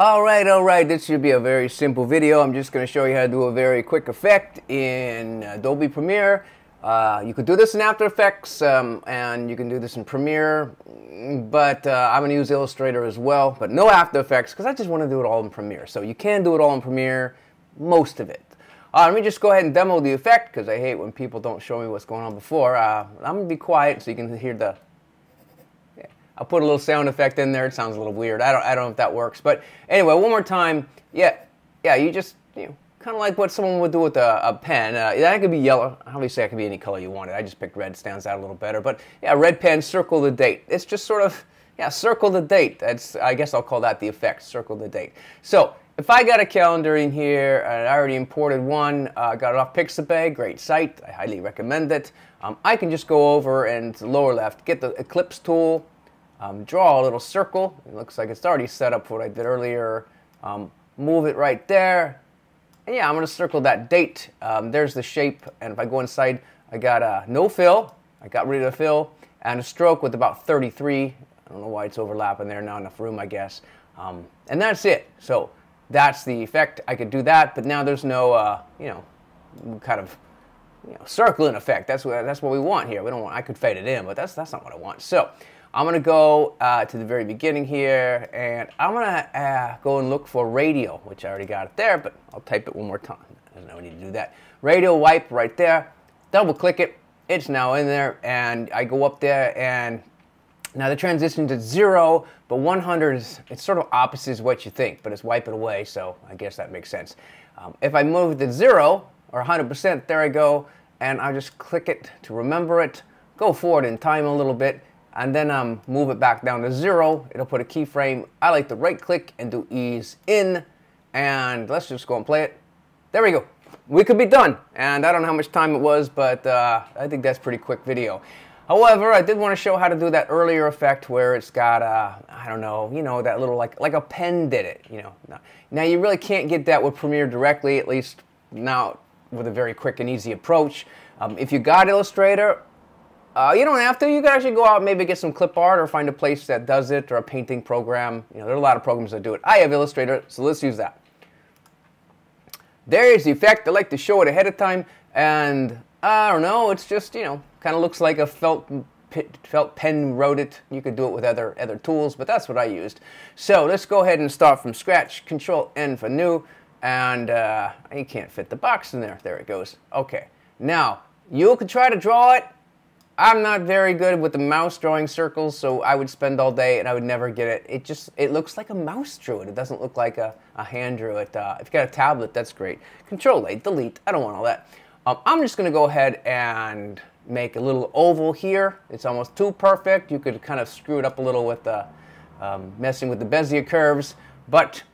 All right, all right, this should be a very simple video. I'm just gonna show you how to do a very quick effect in Adobe Premiere. Uh, you could do this in After Effects, um, and you can do this in Premiere, but uh, I'm gonna use Illustrator as well, but no After Effects, because I just wanna do it all in Premiere. So you can do it all in Premiere, most of it. Uh, let me just go ahead and demo the effect, because I hate when people don't show me what's going on before. Uh, I'm gonna be quiet so you can hear the I'll put a little sound effect in there. It sounds a little weird. I don't, I don't know if that works. But anyway, one more time. Yeah, yeah, you just, you know, kind of like what someone would do with a, a pen. Uh, that could be yellow. Obviously, that could be any color you wanted. I just picked red. Stands out a little better. But yeah, red pen, circle the date. It's just sort of, yeah, circle the date. That's, I guess I'll call that the effect, circle the date. So if I got a calendar in here, and I already imported one, uh, got it off Pixabay, great site. I highly recommend it. Um, I can just go over and lower left, get the Ellipse tool, um, draw a little circle. It looks like it's already set up for what I did earlier. Um, move it right there. And yeah, I'm to circle that date. Um, there's the shape. And if I go inside, I got a no fill. I got rid of the fill. And a stroke with about 33. I don't know why it's overlapping there. Not enough room, I guess. Um, and that's it. So that's the effect. I could do that, but now there's no, uh, you know, kind of you know, circling effect. That's what that's what we want here. We don't want. I could fade it in, but that's that's not what I want. So I'm gonna go uh, to the very beginning here and I'm gonna uh, go and look for radial, which I already got it there, but I'll type it one more time. There's no need to do that. Radial wipe right there, double click it, it's now in there and I go up there and now the transition to zero, but 100 is, it's sort of opposite is what you think, but it's wipe it away, so I guess that makes sense. Um, if I move to zero or 100%, there I go, and I just click it to remember it, go forward in time a little bit, and then um, move it back down to zero. It'll put a keyframe. I like to right click and do ease in. And let's just go and play it. There we go. We could be done. And I don't know how much time it was, but uh, I think that's pretty quick video. However, I did want to show how to do that earlier effect where it's got, uh, I don't know, you know, that little, like, like a pen did it, you know. Now, you really can't get that with Premiere directly, at least now with a very quick and easy approach. Um, if you got Illustrator, uh, you don't have to. You can actually go out and maybe get some clip art or find a place that does it or a painting program. You know, there are a lot of programs that do it. I have Illustrator, so let's use that. There is the effect. I like to show it ahead of time, and I don't know. It's just you know, kind of looks like a felt felt pen wrote it. You could do it with other other tools, but that's what I used. So let's go ahead and start from scratch. Control N for new, and uh, you can't fit the box in there. There it goes. Okay. Now you can try to draw it I'm not very good with the mouse drawing circles, so I would spend all day and I would never get it. It just, it looks like a mouse drew it. It doesn't look like a, a hand drew it. Uh, if you got a tablet, that's great. Control A, delete. I don't want all that. Um, I'm just gonna go ahead and make a little oval here. It's almost too perfect. You could kind of screw it up a little with the, um, messing with the Bezier curves, but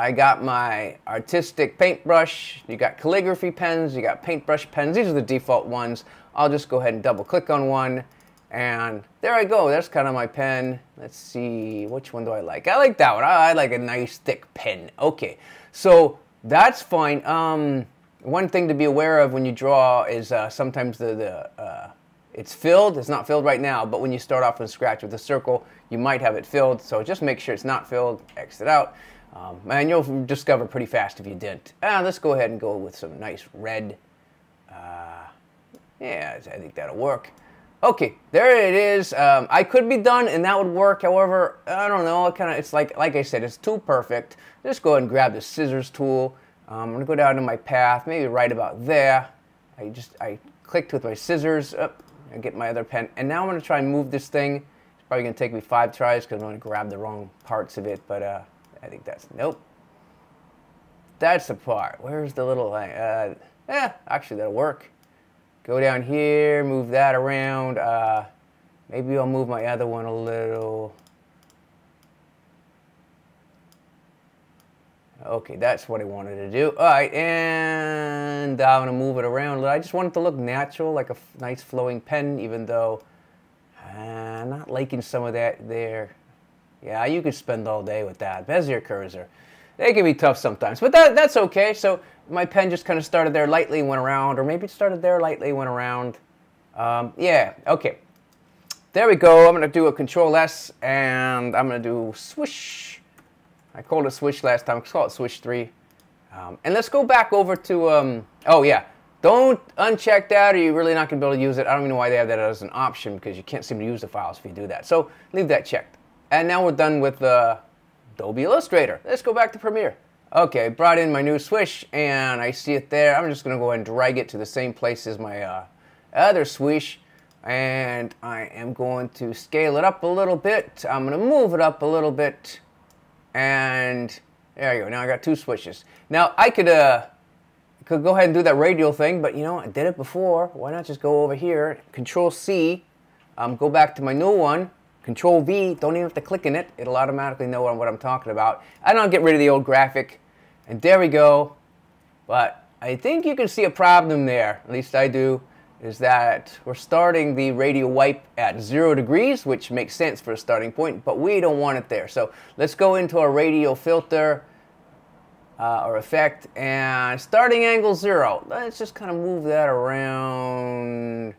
I got my artistic paintbrush. You got calligraphy pens, you got paintbrush pens. These are the default ones. I'll just go ahead and double click on one. And there I go. That's kind of my pen. Let's see, which one do I like? I like that one. I, like a nice thick pen. Okay, so that's fine. Um, one thing to be aware of when you draw is uh, sometimes the, the uh, it's filled. It's not filled right now, but when you start off from scratch with a circle, you might have it filled. So just make sure it's not filled. Exit out. Um, and you'll discover pretty fast if you didn't. Uh, let's go ahead and go with some nice red. Uh, yeah, I think that'll work. Okay, there it is. Um, I could be done and that would work. However, I don't know. It kind of it's like like I said, it's too perfect. Just go ahead and grab the scissors tool. Um, I'm gonna go down to my path, maybe right about there. I just I clicked with my scissors and get my other pen, and now I'm gonna try and move this thing. It's probably gonna take me five tries because I'm gonna grab the wrong parts of it, but uh, I think that's nope. That's the part. Where's the little? Uh, yeah, actually that'll work. Go down here, move that around. Uh, maybe I'll move my other one a little. Okay, that's what I wanted to do. All right, and I'm gonna move it around. I just want it to look natural, like a nice flowing pen, even though I'm not liking some of that there. Yeah, you could spend all day with that. Bezier curves. They can be tough sometimes, but that, that's okay. So my pen just kind of started there lightly, went around, or maybe started there lightly, went around. Um, yeah, okay. There we go. I'm going to do a Control S, and I'm going to do swish. I called it switch last time. Let's call it switch 3. Um, and let's go back over to, um, oh yeah, don't uncheck that or you're really not going to be able to use it. I don't even know why they have that as an option because you can't seem to use the files if you do that. So leave that checked. And now we're done with the Adobe Illustrator. Let's go back to Premiere. Okay, brought in my new swish and I see it there. I'm just to go ahead and drag it to the same place as my uh, other swish. And I am going to scale it up a little bit. I'm to move it up a little bit. And there you go. Now I got two swishes. Now I could uh, could go ahead and do that radial thing, but you know I did it before. Why not just go over here, Control C, um, go back to my new one, Control V. Don't even have to click in it; it'll automatically know what I'm talking about. And I'll get rid of the old graphic, and there we go. But I think you can see a problem there. At least I do is that we're starting the radial wipe at zero degrees, which makes sense for a starting point, but we don't want it there. So let's go into our radial filter uh, or effect and starting angle zero. Let's just kind of move that around.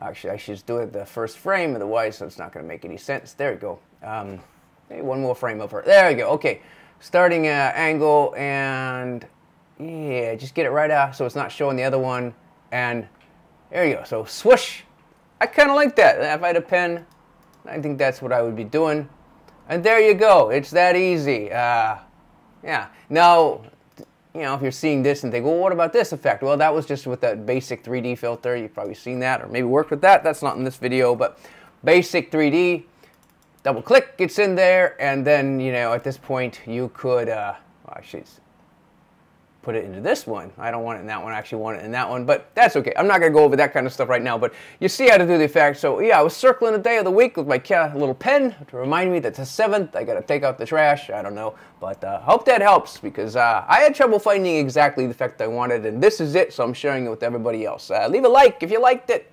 Actually, I should just do it the first frame, otherwise so it's not going to make any sense. There we go. Um, maybe one more frame over. There we go. Okay, starting uh, angle and yeah, just get it right out so it's not showing the other one. And there you go. So swoosh. I kind of like that. If I had a pen, I think that's what I would be doing. And there you go. It's that easy. Uh, yeah. Now, you know, if you're seeing this and think, well, what about this effect? Well, that was just with that basic 3D filter. You've probably seen that or maybe worked with that. That's not in this video, but basic 3D. Double click, it's in there. And then, you know, at this point, you could, uh, well, actually, put it into this one. I don't want it in that one. I actually want it in that one, but that's okay. I'm not going to go over that kind of stuff right now, but you see how to do the effect. So yeah, I was circling the day of the week with my little pen to remind me that the 7th, I got to take out the trash. I don't know, but uh, hope that helps because uh, I had trouble finding exactly the effect I wanted, and this is it, so I'm sharing it with everybody else. Uh, leave a like if you liked it.